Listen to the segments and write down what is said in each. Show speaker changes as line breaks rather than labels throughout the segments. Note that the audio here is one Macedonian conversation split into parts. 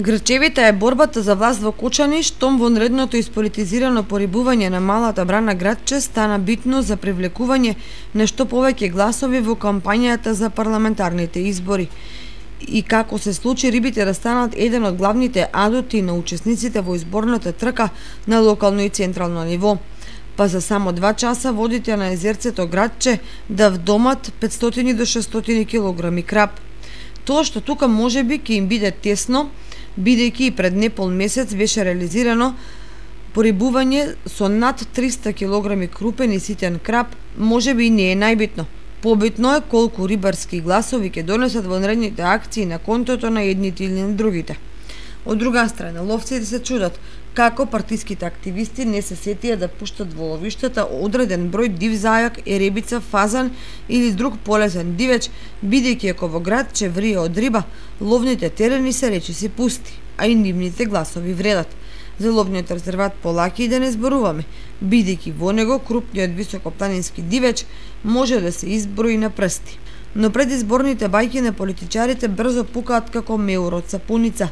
Грчевите е борбата за власт во Кочани, штом вонредното исполитизирано порибување на малата брана градче стана битно за привлекување нешто повеќе гласови во кампањата за парламентарните избори. И како се случи рибите да станат еден од главните адути на учесниците во изборната трка на локално и централно ниво па за само два часа водите на езерцето градче да вдомат 500 до 600 килограми краб. Тоа што тука може би ќе им биде тесно, бидејќи и пред непол месец беше реализирано порибување со над 300 кг крупен и ситен краб, може би не е најбитно. Побитно е колку рибарски гласови ќе донесат во наредните акции на контото на едните или на другите. Од друга страна, ловците се чудат како партиските активисти не се сетија да пуштат во ловиштата одреден број див зајак, еребица, фазан или друг полезен дивеч, бидејќи ако во град че врие од риба, ловните терени се речи си пусти, а и нивните гласови вредат. За ловниот резерват полаки и да не зборуваме, бидејќи во него крупниот високопланински дивеч може да се изброи на прсти. Но предизборните бајки на политичарите брзо пукаат како меур од сапуница,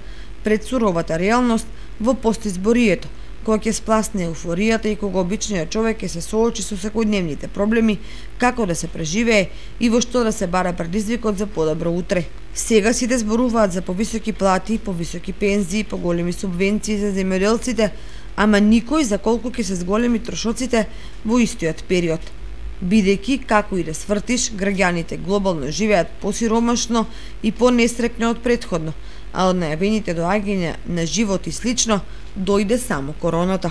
пред суровата реалност во постизборието, кога ќе спласне еуфоријата и кога обичниот човек ќе се соочи со секојдневните проблеми, како да се преживее и во што да се бара предизвикот за подобро утре. Сега сите зборуваат за повисоки плати, повисоки пензии, поголеми субвенции за земјоделците, ама никој за колку ќе се зголеми трошоците во истиот период – бидејќи како и да свртиш, граѓаните глобално живеат посиромашно и понесрекно од предходно, а од најавените доаѓања на живот и слично дојде само короната.